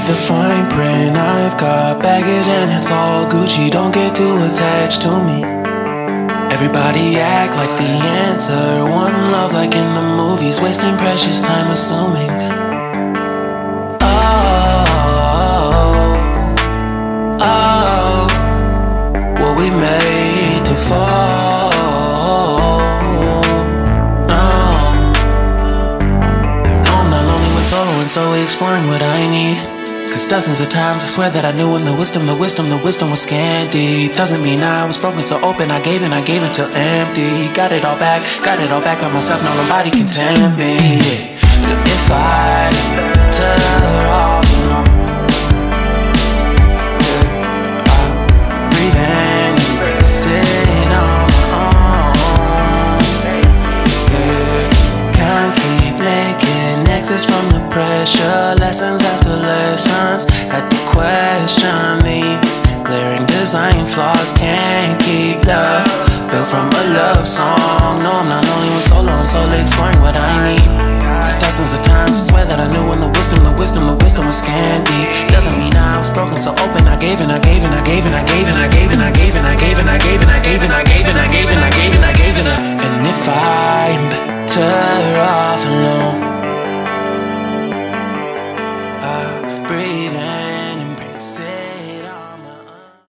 Read the fine print. I've got baggage and it's all Gucci. Don't get too attached to me. Everybody act like the answer. One love like in the movies, wasting precious time assuming. Oh, oh, we made to fall? Solo exploring what I need. Cause dozens of times I swear that I knew when the wisdom, the wisdom, the wisdom was scanty. Doesn't mean I was broken so open, I gave and I gave until empty. Got it all back, got it all back by myself, now nobody can tempt me. If I turn off, you know, I'll breathe in and sit on my own. Can't keep making exits from the pressure. Lessons after question these glaring design flaws. Can't keep love built from a love song. No, I'm not only one solo, I'm solely exploring what I need. Cause dozens of times I swear that I knew when the wisdom, the wisdom, the wisdom was scanty. Doesn't mean I was broken so open. I gave and I gave and I gave and I gave and I gave and I gave and I gave and I gave and I gave and I gave and I gave and I gave and I gave and I gave and if I'm better